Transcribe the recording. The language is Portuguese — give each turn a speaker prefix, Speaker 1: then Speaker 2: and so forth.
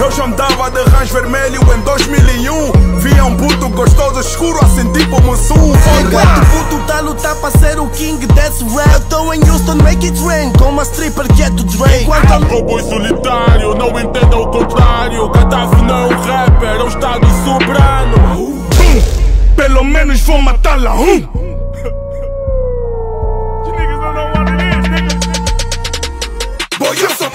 Speaker 1: Eu já andava de rãs vermelho em 2001 Via um puto gostoso escuro assim tipo Mussum.
Speaker 2: Enquanto o puto tá lutando lutar pra ser o king that's rap Eu tô em Houston, make it rain Com uma stripper que é do Drake. Enquanto I'm
Speaker 1: cowboy solitário, não entenda o contrário. Gaddafi não é um rapper, é um estado soberano. Uh, Pelo menos vou matá-la uh. Boy, eu sou